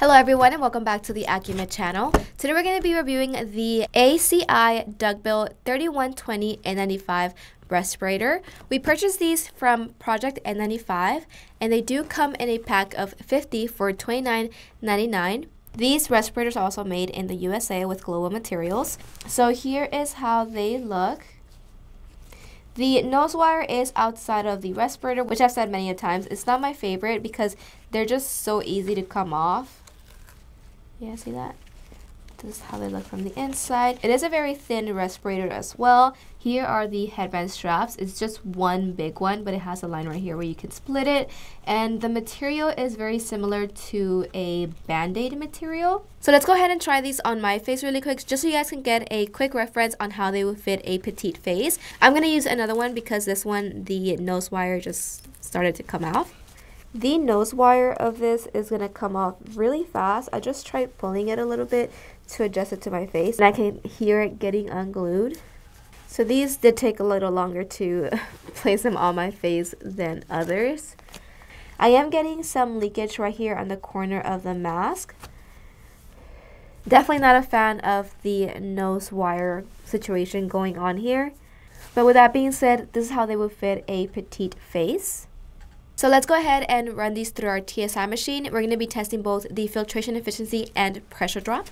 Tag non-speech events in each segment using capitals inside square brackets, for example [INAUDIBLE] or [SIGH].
Hello everyone and welcome back to the Accumed channel. Today we're going to be reviewing the ACI Duckbill 3120 N95 respirator. We purchased these from Project N95 and they do come in a pack of 50 for $29.99. These respirators are also made in the USA with global materials. So here is how they look. The nose wire is outside of the respirator, which I've said many times. It's not my favorite because they're just so easy to come off. Yeah, see that? This is how they look from the inside. It is a very thin respirator as well. Here are the headband straps. It's just one big one, but it has a line right here where you can split it. And the material is very similar to a band-aid material. So let's go ahead and try these on my face really quick, just so you guys can get a quick reference on how they would fit a petite face. I'm to use another one because this one, the nose wire just started to come off. The nose wire of this is going to come off really fast. I just tried pulling it a little bit to adjust it to my face and I can hear it getting unglued. So these did take a little longer to [LAUGHS] place them on my face than others. I am getting some leakage right here on the corner of the mask. Definitely not a fan of the nose wire situation going on here. But with that being said, this is how they would fit a petite face. So let's go ahead and run these through our TSI machine. We're going to be testing both the filtration efficiency and pressure drop.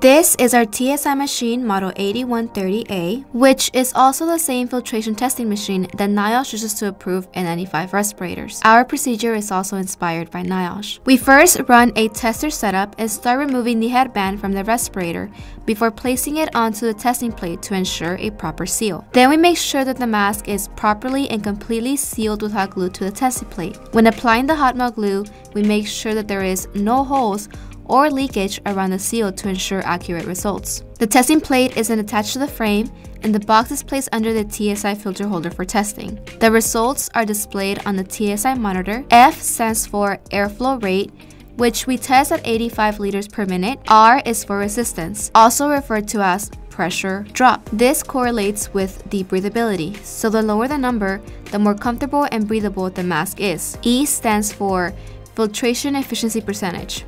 This is our TSI machine model 8130A, which is also the same filtration testing machine that NIOSH uses to approve N95 respirators. Our procedure is also inspired by NIOSH. We first run a tester setup and start removing the headband from the respirator before placing it onto the testing plate to ensure a proper seal. Then we make sure that the mask is properly and completely sealed with hot glue to the testing plate. When applying the hot melt glue, we make sure that there is no holes or leakage around the seal to ensure accurate results. The testing plate is then attached to the frame and the box is placed under the TSI filter holder for testing. The results are displayed on the TSI monitor. F stands for airflow rate, which we test at 85 liters per minute. R is for resistance, also referred to as pressure drop. This correlates with the breathability, so the lower the number, the more comfortable and breathable the mask is. E stands for filtration efficiency percentage.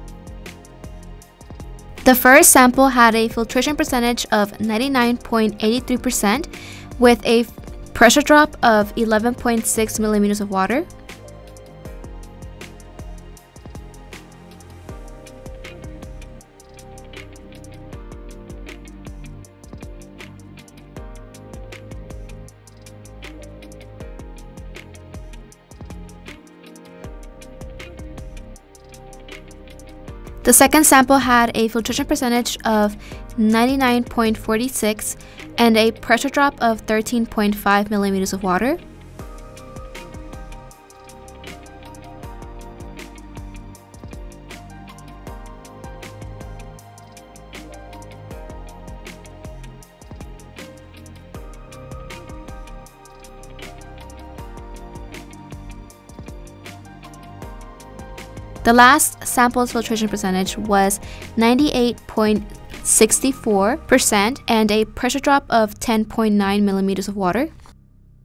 The first sample had a filtration percentage of 99.83% with a pressure drop of 11.6 millimeters of water. The second sample had a filtration percentage of 99.46 and a pressure drop of 13.5 millimeters of water. The last sample's filtration percentage was 98.64% and a pressure drop of 10.9 millimeters of water.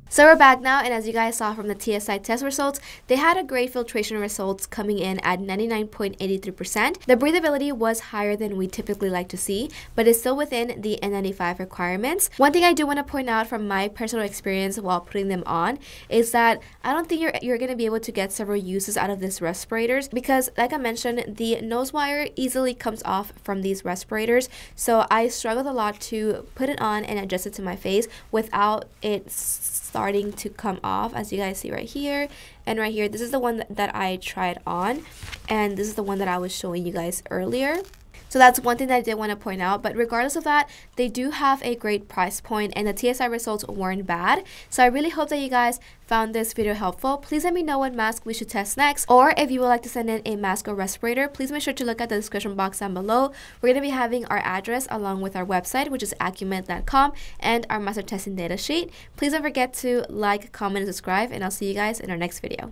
So we're back now, and as you guys saw from the TSI test results, they had a great filtration results coming in at 99.83%. The breathability was higher than we typically like to see, but it's still within the N95 requirements. One thing I do want to point out from my personal experience while putting them on is that I don't think you're, you're going to be able to get several uses out of these respirators because, like I mentioned, the nose wire easily comes off from these respirators. So I struggled a lot to put it on and adjust it to my face without it starting to come off as you guys see right here and right here this is the one that, I tried on and this is the one that I was showing you guys earlier so that's one thing that I did want to point out. But regardless of that, they do have a great price point and the TSI results weren't bad. So I really hope that you guys found this video helpful. Please let me know what mask we should test next. Or if you would like to send in a mask or respirator, please make sure to look at the description box down below. We're going to be having our address along with our website, which is accumed.com, and our master testing data sheet. Please don't forget to like, comment, and subscribe, and I'll see you guys in our next video you.